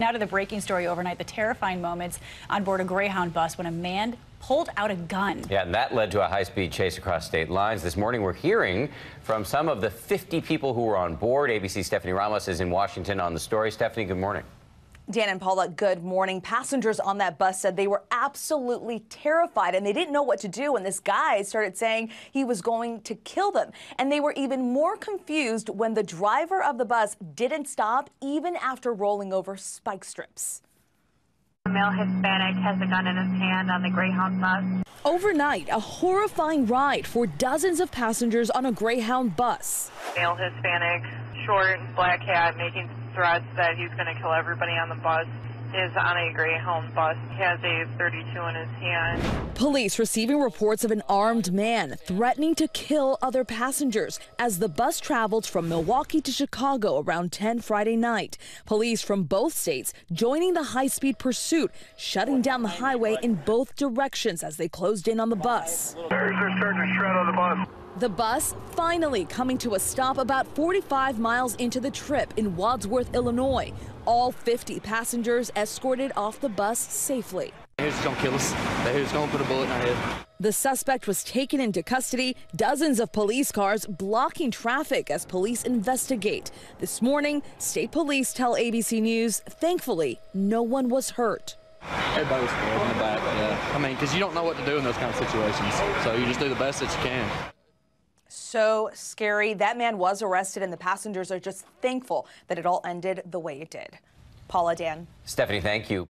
Now to the breaking story overnight, the terrifying moments on board a Greyhound bus when a man pulled out a gun. Yeah, and that led to a high-speed chase across state lines. This morning, we're hearing from some of the 50 people who were on board. ABC's Stephanie Ramos is in Washington on the story. Stephanie, good morning. Dan and Paula, good morning. Passengers on that bus said they were absolutely terrified and they didn't know what to do when this guy started saying he was going to kill them. And they were even more confused when the driver of the bus didn't stop even after rolling over spike strips. A male Hispanic has a gun in his hand on the Greyhound bus. Overnight, a horrifying ride for dozens of passengers on a Greyhound bus. Male Hispanic, short, black hat, making threats that he's going to kill everybody on the bus is on a Greyhound bus. He has a 32 in his hand. Police receiving reports of an armed man threatening to kill other passengers as the bus traveled from Milwaukee to Chicago around 10 Friday night. Police from both states joining the high speed pursuit, shutting down the highway in both directions as they closed in on the bus. They're starting to shred on the bus. The bus finally coming to a stop about 45 miles into the trip in Wadsworth, Illinois. All 50 passengers escorted off the bus safely. Who's gonna kill us? Who's gonna put a bullet in our head? The suspect was taken into custody, dozens of police cars blocking traffic as police investigate. This morning, state police tell ABC News, thankfully, no one was hurt. Everybody was scared in the back, yeah. I mean, because you don't know what to do in those kind of situations, so you just do the best that you can. So scary. That man was arrested, and the passengers are just thankful that it all ended the way it did. Paula, Dan. Stephanie, thank you.